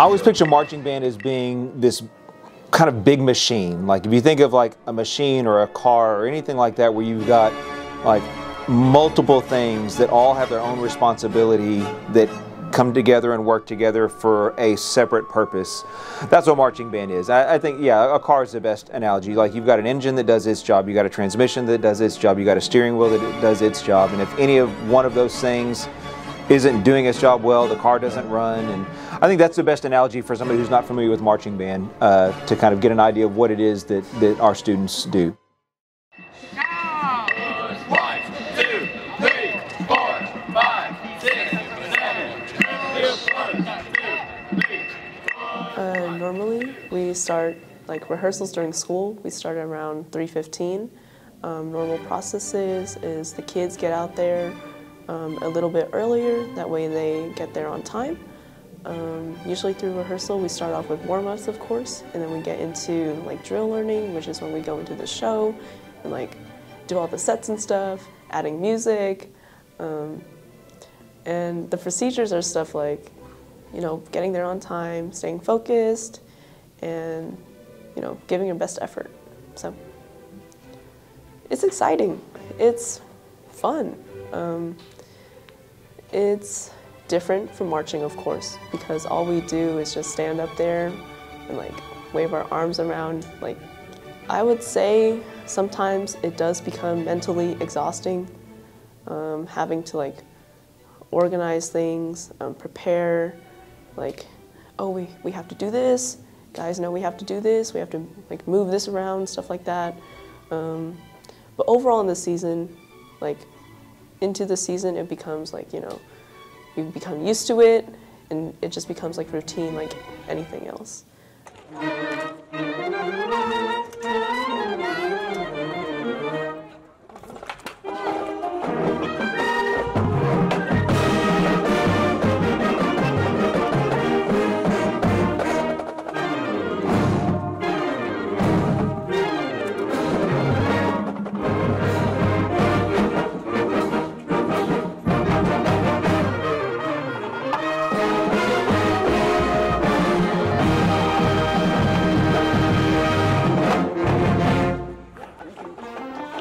I always picture marching band as being this kind of big machine. Like if you think of like a machine or a car or anything like that where you've got like multiple things that all have their own responsibility that come together and work together for a separate purpose. That's what marching band is. I, I, think, yeah, a car is the best analogy. Like you've got an engine that does its job, you got a transmission that does its job, you got a steering wheel that does its job, and if any of one of those things isn't doing its job well, the car doesn't run, and I think that's the best analogy for somebody who's not familiar with marching band uh, to kind of get an idea of what it is that, that our students do. Uh, normally, we start like rehearsals during school. We start around 3:15. Um, normal processes is the kids get out there um, a little bit earlier. That way, they get there on time. Um, usually through rehearsal, we start off with warm-ups, of course, and then we get into like drill learning, which is when we go into the show and like do all the sets and stuff, adding music. Um, and the procedures are stuff like, you know, getting there on time, staying focused, and, you know, giving your best effort. So it's exciting. It's fun. Um, it's different from marching, of course, because all we do is just stand up there and like wave our arms around. Like, I would say sometimes it does become mentally exhausting, um, having to like organize things, um, prepare, like, oh, we, we have to do this. Guys know we have to do this. We have to like move this around, stuff like that. Um, but overall in the season, like into the season, it becomes like, you know, you become used to it and it just becomes like routine like anything else.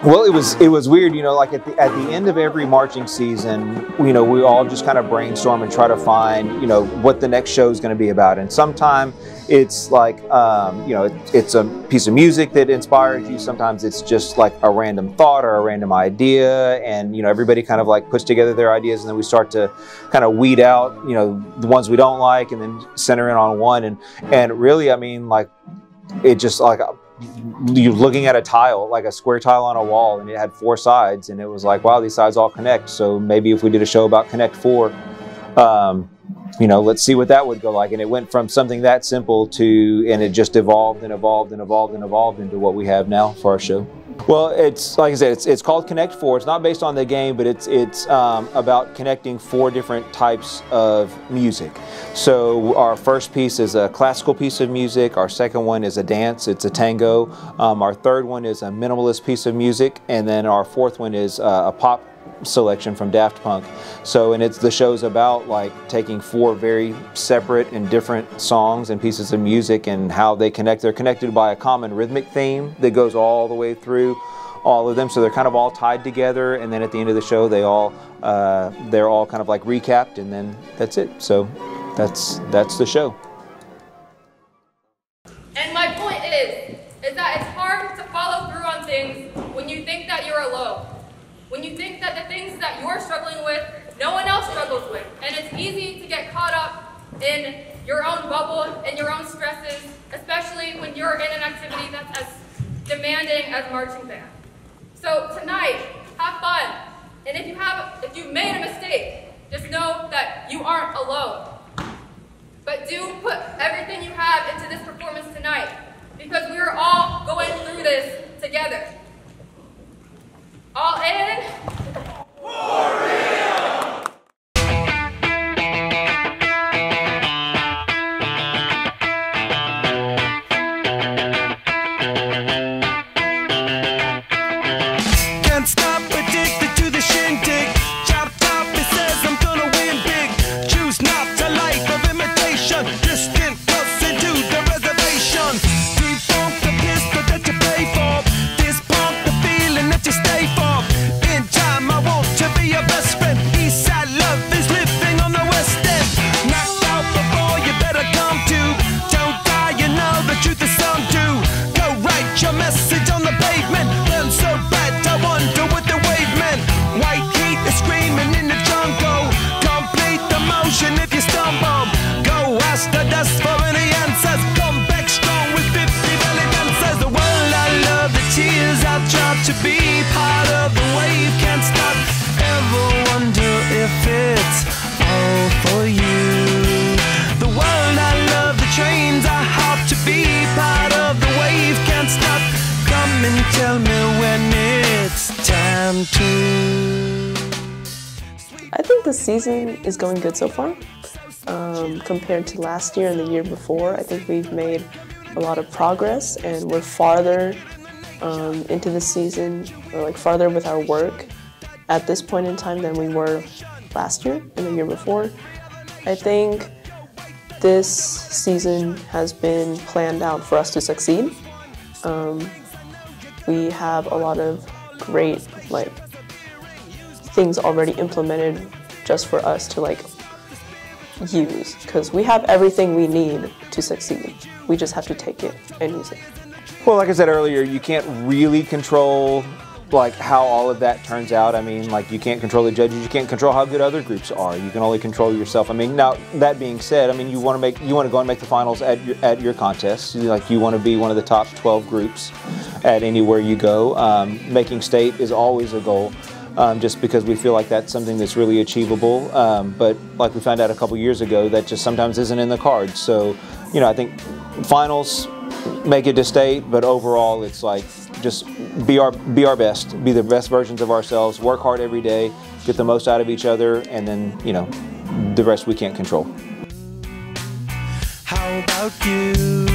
Well, it was it was weird, you know. Like at the at the end of every marching season, you know, we all just kind of brainstorm and try to find, you know, what the next show is going to be about. And sometime it's like, um, you know, it, it's a piece of music that inspires you. Sometimes it's just like a random thought or a random idea, and you know, everybody kind of like puts together their ideas, and then we start to kind of weed out, you know, the ones we don't like, and then center in on one. And and really, I mean, like, it just like you're looking at a tile, like a square tile on a wall, and it had four sides, and it was like, wow, these sides all connect. So maybe if we did a show about Connect Four, um, you know, let's see what that would go like. And it went from something that simple to, and it just evolved and evolved and evolved and evolved into what we have now for our show. Well, it's like I said, it's, it's called Connect Four. It's not based on the game, but it's it's um, about connecting four different types of music. So our first piece is a classical piece of music. Our second one is a dance. It's a tango. Um, our third one is a minimalist piece of music, and then our fourth one is uh, a pop selection from Daft Punk. So, and it's the show's about like taking four very separate and different songs and pieces of music and how they connect. They're connected by a common rhythmic theme that goes all the way through all of them. So they're kind of all tied together, and then at the end of the show, they all uh, they're all kind of like recapped, and then that's it. So that's that's the show. And my point is, is that it's hard to follow through on things when you think that you're alone. When you think that the things that you're struggling with, no one else struggles with. And it's easy to get caught up in your own bubble and your own stresses, especially when you're in an activity that's as demanding as marching band. So tonight, have fun. And if you have if you made a mistake, just know that you aren't alone. But do put everything you have into this performance tonight because we are all going through this together. I think the season is going good so far. Um, compared to last year and the year before, I think we've made a lot of progress and we're farther um, into the season, or like farther with our work at this point in time than we were last year and the year before. I think this season has been planned out for us to succeed. Um, we have a lot of great like things already implemented just for us to like use because we have everything we need to succeed. We just have to take it and use it. Well, like I said earlier, you can't really control like how all of that turns out. I mean, like you can't control the judges, you can't control how good other groups are. You can only control yourself. I mean, now that being said, I mean you want to make you want to go and make the finals at your at your contest. Like you want to be one of the top 12 groups at anywhere you go. Um, making state is always a goal. Um, just because we feel like that's something that's really achievable. Um, but like we found out a couple years ago, that just sometimes isn't in the cards. So, you know, I think finals make it to state, but overall, it's like just be our be our best, be the best versions of ourselves, work hard every day, get the most out of each other, and then you know, the rest we can't control. How about you?